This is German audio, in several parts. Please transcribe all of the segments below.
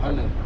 Aynen.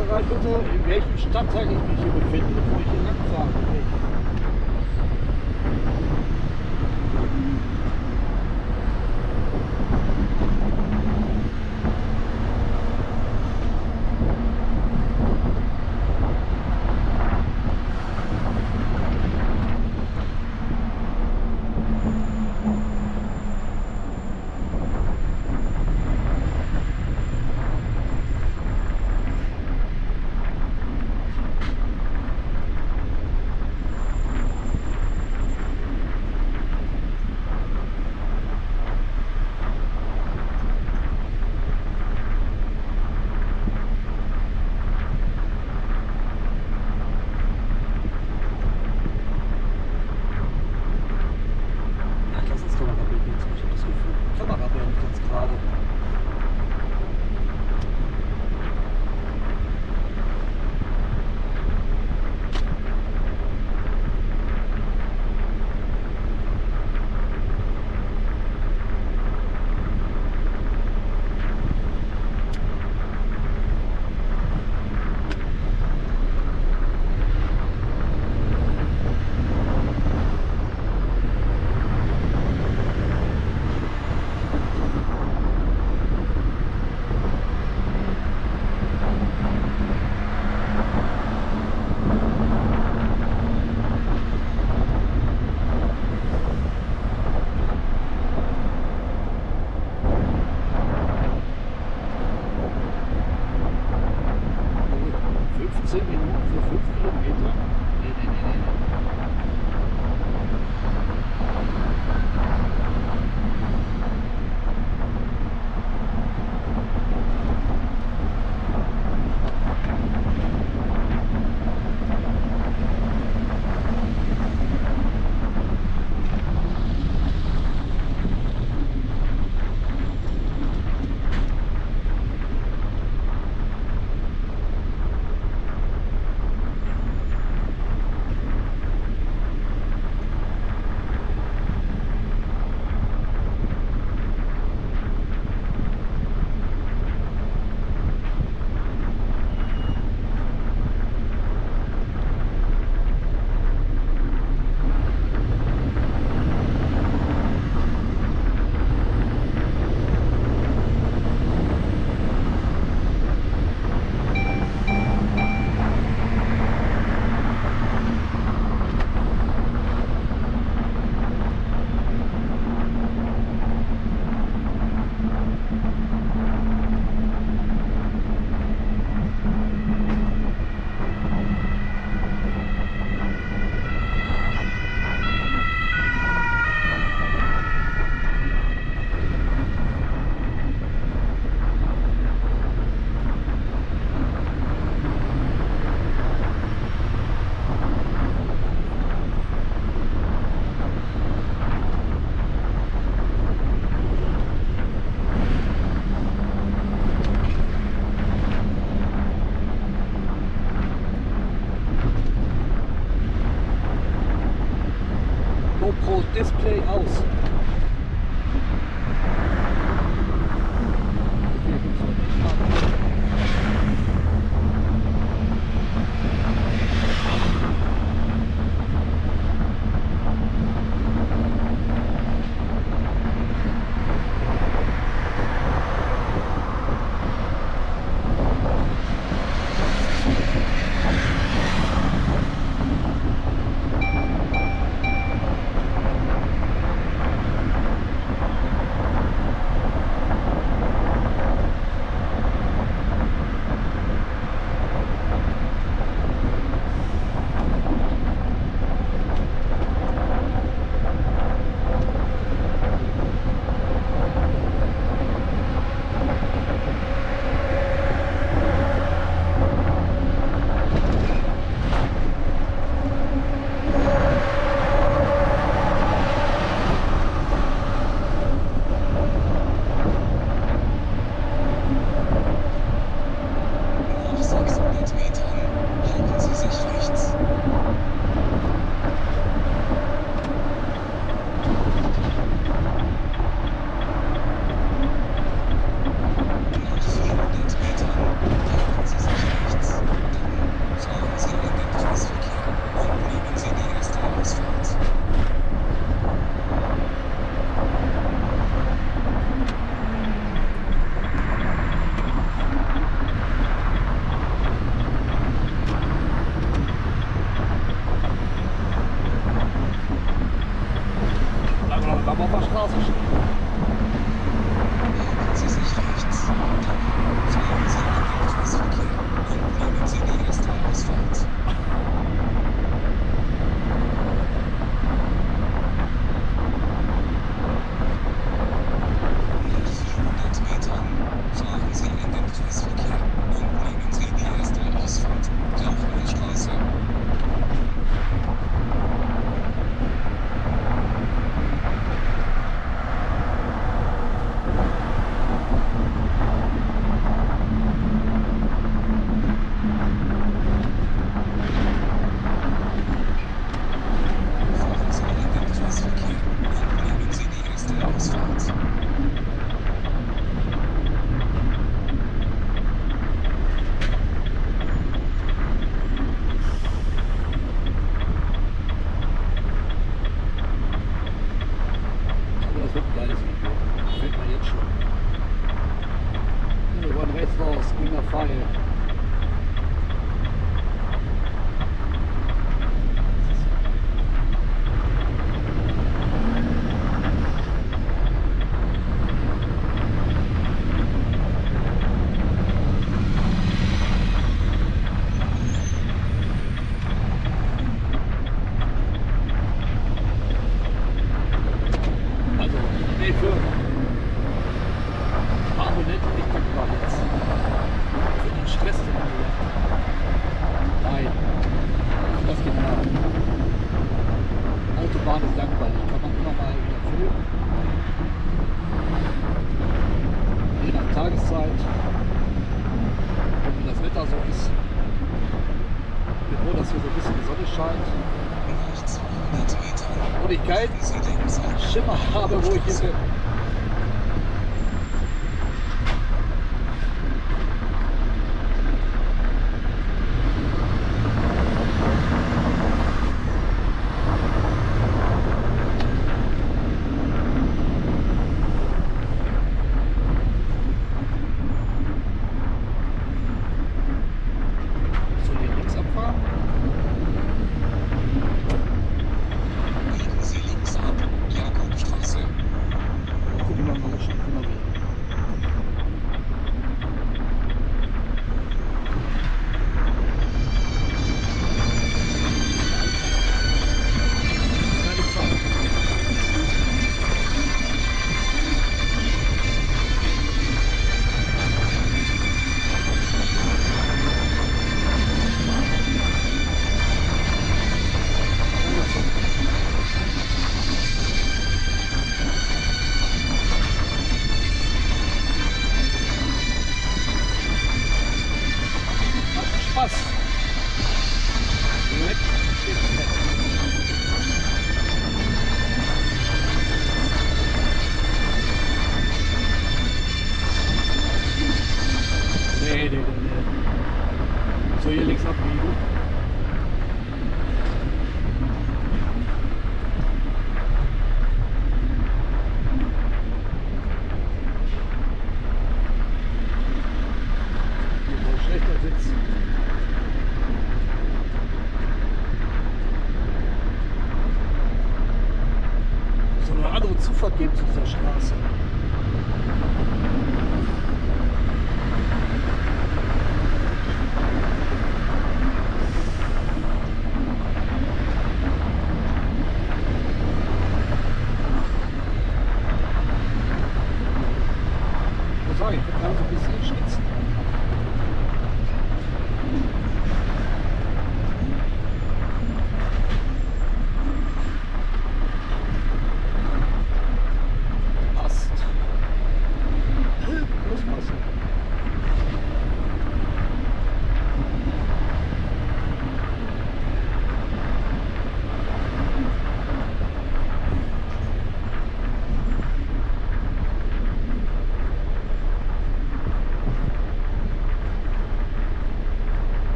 Fahrerei bitte, in welchem Stadtteil ich mich hier befinde, wo ich hier lang fahren.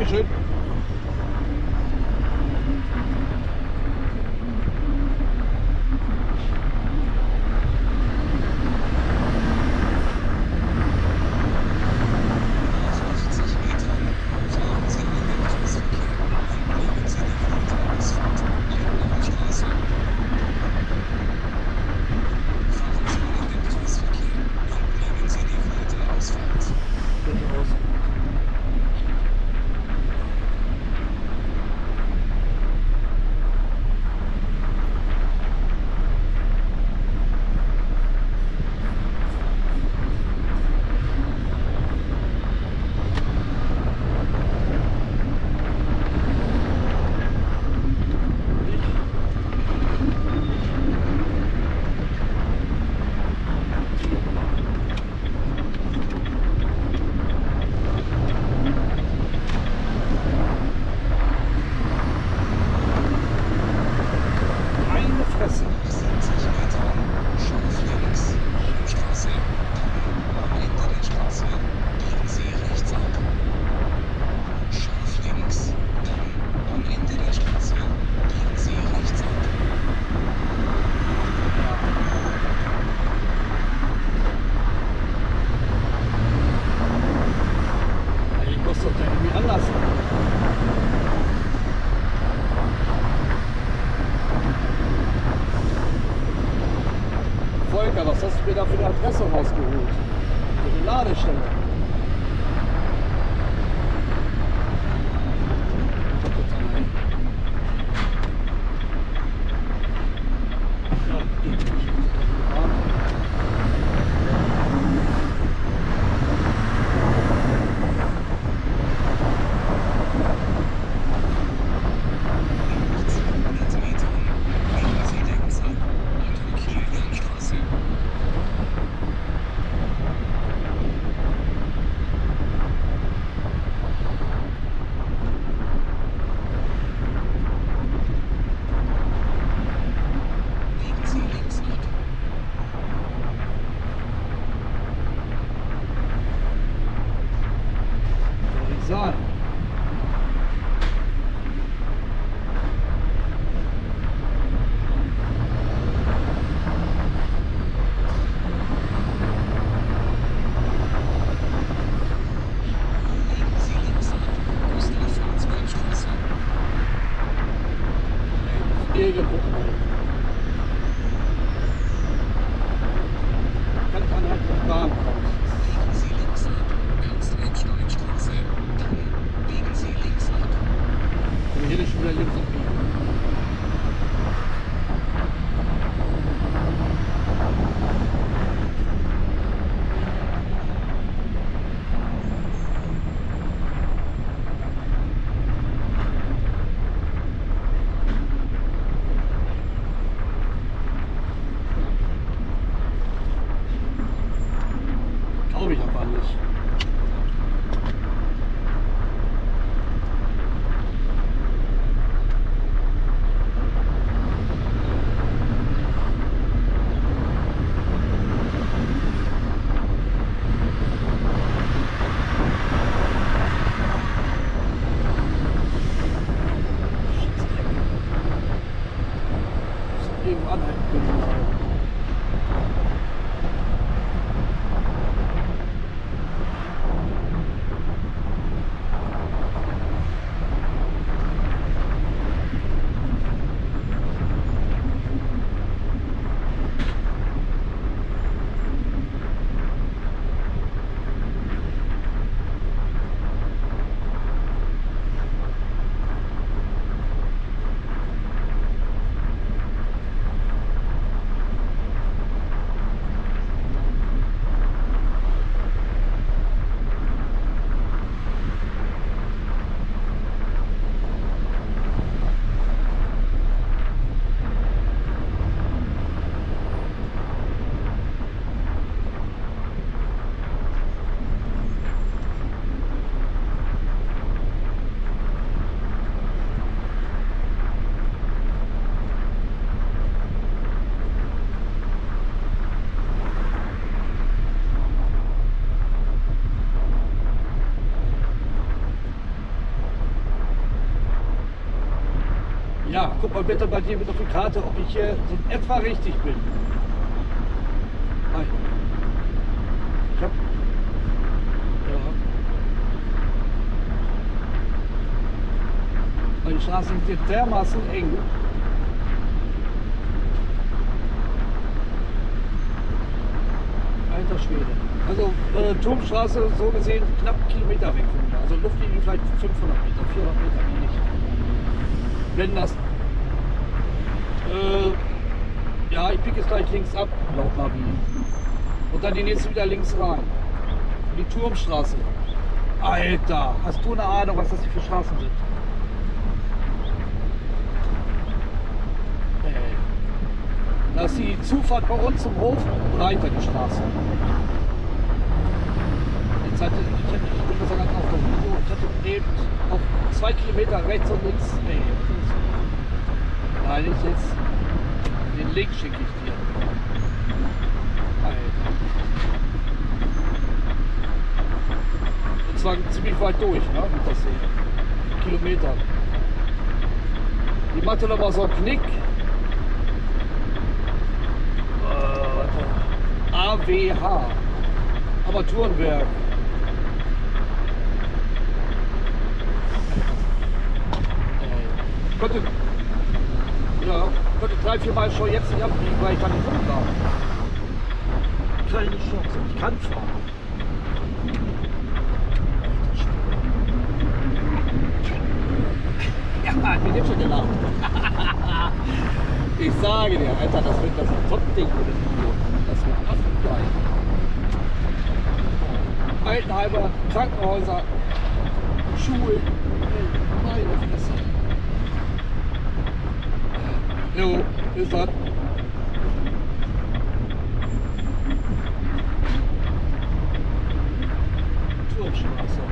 Dankeschön. Irgendwo. Kann Ja, guck mal bitte bei dir mit auf die Karte, ob ich hier so etwa richtig bin. Ich hab. Ja. Die Straßen sind dermaßen eng. Alter Schwede. Also äh, Turmstraße so gesehen knapp einen Kilometer weg von mir. Also Luftlinie vielleicht 500 Meter, 400 Meter wie nicht wenn das. Äh, ja, ich pick es gleich links ab, laut Navi. Und dann die nächste wieder links rein. Die Turmstraße. Alter, hast du eine Ahnung, was das hier für Straßen sind? Ey. Da ist die Zufahrt bei uns zum Hof breiter, die Straße. Jetzt hatte ich, ich, ich Video, ich hatte eben auf zwei Kilometer rechts und links. Nee, Nein, ich jetzt. Den Link schicke ich dir. Alter. Und zwar ziemlich weit durch, ne? Wie das sehe. Kilometer. Die machte noch mal so einen Knick. Äh, AWH. Armaturenwerk. Äh, Konnte, ja, konnte drei, vier Mal schon jetzt nicht abbiegen, weil ich da nicht rumkam. keine Chance. Ich kann fahren. Ja, ich bin jetzt schon gelacht. Ich sage dir, Alter, das wird das Top-Ding Video. Das wird absolut geil. Altenheimer, Krankenhäuser, Schulen. Jo, bis dann. Turmstraße.